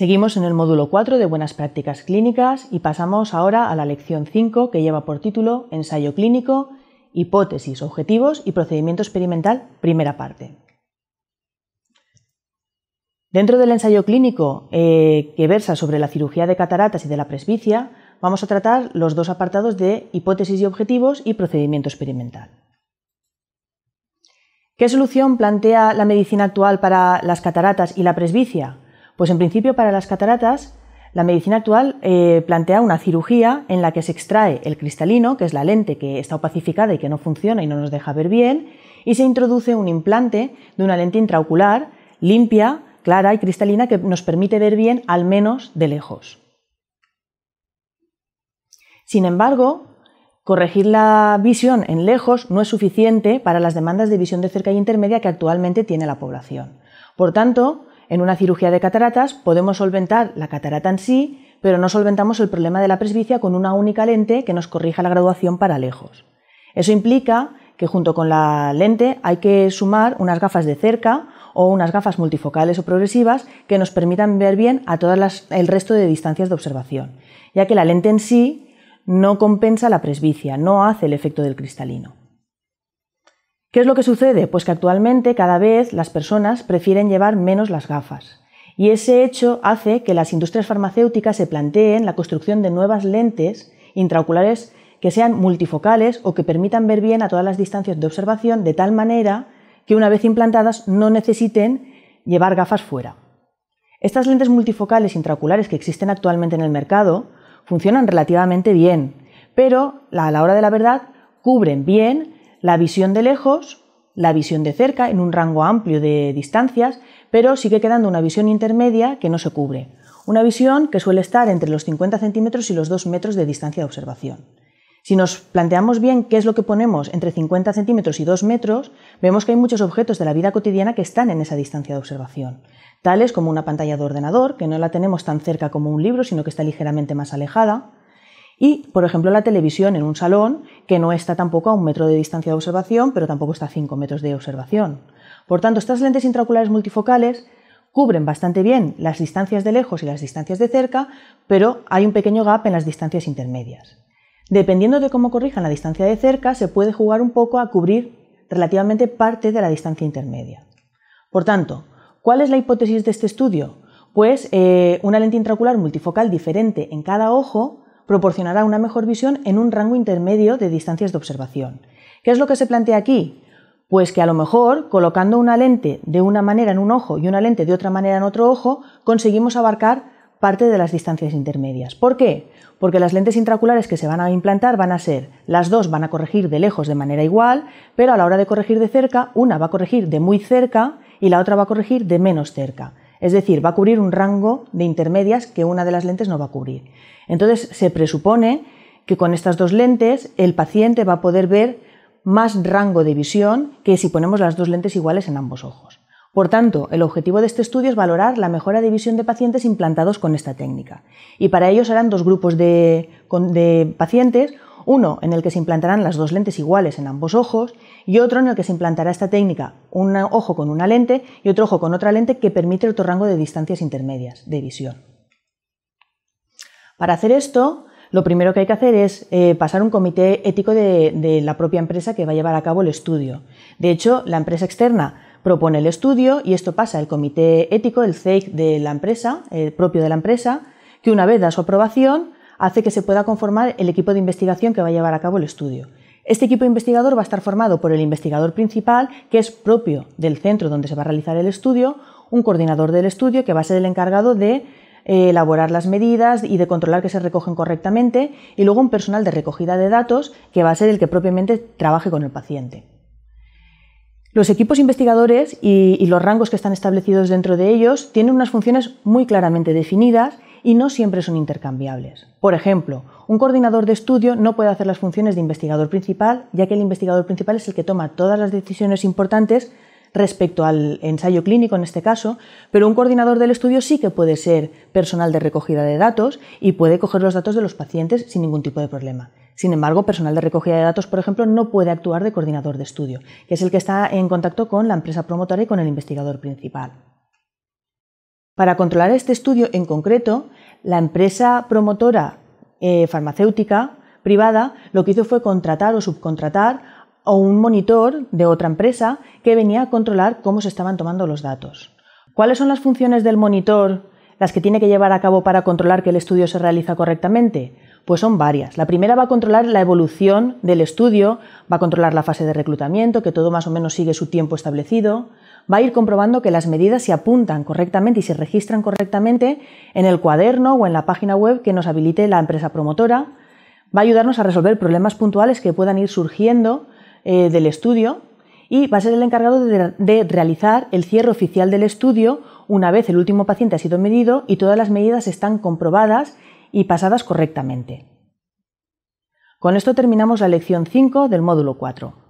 Seguimos en el módulo 4 de Buenas Prácticas Clínicas y pasamos ahora a la lección 5 que lleva por título Ensayo clínico, hipótesis, objetivos y procedimiento experimental, primera parte. Dentro del ensayo clínico eh, que versa sobre la cirugía de cataratas y de la presbicia, vamos a tratar los dos apartados de hipótesis y objetivos y procedimiento experimental. ¿Qué solución plantea la medicina actual para las cataratas y la presbicia? Pues en principio para las cataratas la medicina actual eh, plantea una cirugía en la que se extrae el cristalino, que es la lente que está opacificada y que no funciona y no nos deja ver bien, y se introduce un implante de una lente intraocular limpia, clara y cristalina que nos permite ver bien al menos de lejos. Sin embargo, corregir la visión en lejos no es suficiente para las demandas de visión de cerca y intermedia que actualmente tiene la población. Por tanto, en una cirugía de cataratas podemos solventar la catarata en sí, pero no solventamos el problema de la presbicia con una única lente que nos corrija la graduación para lejos. Eso implica que junto con la lente hay que sumar unas gafas de cerca o unas gafas multifocales o progresivas que nos permitan ver bien a todo el resto de distancias de observación, ya que la lente en sí no compensa la presbicia, no hace el efecto del cristalino. ¿Qué es lo que sucede? Pues que actualmente cada vez las personas prefieren llevar menos las gafas. Y ese hecho hace que las industrias farmacéuticas se planteen la construcción de nuevas lentes intraoculares que sean multifocales o que permitan ver bien a todas las distancias de observación de tal manera que una vez implantadas no necesiten llevar gafas fuera. Estas lentes multifocales intraoculares que existen actualmente en el mercado funcionan relativamente bien, pero a la hora de la verdad cubren bien la visión de lejos, la visión de cerca en un rango amplio de distancias, pero sigue quedando una visión intermedia que no se cubre. Una visión que suele estar entre los 50 centímetros y los 2 metros de distancia de observación. Si nos planteamos bien qué es lo que ponemos entre 50 centímetros y 2 metros, vemos que hay muchos objetos de la vida cotidiana que están en esa distancia de observación, tales como una pantalla de ordenador, que no la tenemos tan cerca como un libro, sino que está ligeramente más alejada, y, por ejemplo, la televisión en un salón que no está tampoco a un metro de distancia de observación, pero tampoco está a cinco metros de observación. Por tanto, estas lentes intraoculares multifocales cubren bastante bien las distancias de lejos y las distancias de cerca, pero hay un pequeño gap en las distancias intermedias. Dependiendo de cómo corrijan la distancia de cerca, se puede jugar un poco a cubrir relativamente parte de la distancia intermedia. Por tanto, ¿cuál es la hipótesis de este estudio? Pues eh, una lente intraocular multifocal diferente en cada ojo proporcionará una mejor visión en un rango intermedio de distancias de observación. ¿Qué es lo que se plantea aquí? Pues que a lo mejor colocando una lente de una manera en un ojo y una lente de otra manera en otro ojo, conseguimos abarcar parte de las distancias intermedias. ¿Por qué? Porque las lentes intraoculares que se van a implantar van a ser, las dos van a corregir de lejos de manera igual, pero a la hora de corregir de cerca, una va a corregir de muy cerca y la otra va a corregir de menos cerca. Es decir, va a cubrir un rango de intermedias que una de las lentes no va a cubrir. Entonces, se presupone que con estas dos lentes el paciente va a poder ver más rango de visión que si ponemos las dos lentes iguales en ambos ojos. Por tanto, el objetivo de este estudio es valorar la mejora de visión de pacientes implantados con esta técnica. Y para ello serán dos grupos de, de pacientes, uno en el que se implantarán las dos lentes iguales en ambos ojos y otro en el que se implantará esta técnica, un ojo con una lente y otro ojo con otra lente que permite otro rango de distancias intermedias de visión. Para hacer esto, lo primero que hay que hacer es eh, pasar un comité ético de, la propia empresa que va a llevar a cabo el estudio. De hecho, la empresa externa propone el estudio y esto pasa al comité ético, el CEIC de la empresa, el propio de la empresa, que una vez da su aprobación, hace que se pueda conformar el equipo de investigación que va a llevar a cabo el estudio. Este equipo investigador va a estar formado por el investigador principal, que es propio del centro donde se va a realizar el estudio, un coordinador del estudio que va a ser el encargado de eh, elaborar las medidas y de controlar que se recogen correctamente, y luego un personal de recogida de datos que va a ser el que propiamente trabaje con el paciente. Los equipos investigadores y los rangos que están establecidos dentro de ellos tienen unas funciones muy claramente definidas y no siempre son intercambiables. Por ejemplo, un coordinador de estudio no puede hacer las funciones de investigador principal, ya que el investigador principal es el que toma todas las decisiones importantes respecto al ensayo clínico en este caso, pero un coordinador del estudio sí que puede ser personal de recogida de datos y puede coger los datos de los pacientes sin ningún tipo de problema. Sin embargo, personal de recogida de datos, por ejemplo, no puede actuar de coordinador de estudio, que es el que está en contacto con la empresa promotora y con el investigador principal. Para controlar este estudio en concreto, la empresa promotora eh, farmacéutica privada lo que hizo fue contratar o subcontratar a un monitor de otra empresa que venía a controlar cómo se estaban tomando los datos. ¿Cuáles son las funciones del monitor, las que tiene que llevar a cabo para controlar que el estudio se realiza correctamente? Pues son varias. La primera va a controlar la evolución del estudio, va a controlar la fase de reclutamiento, que todo más o menos sigue su tiempo establecido, va a ir comprobando que las medidas se apuntan correctamente y se registran correctamente en el cuaderno o en la página web que nos habilite la empresa promotora, va a ayudarnos a resolver problemas puntuales que puedan ir surgiendo eh, del estudio y va a ser el encargado de, realizar el cierre oficial del estudio una vez el último paciente ha sido medido y todas las medidas están comprobadas y pasadas correctamente. Con esto terminamos la lección 5 del módulo 4.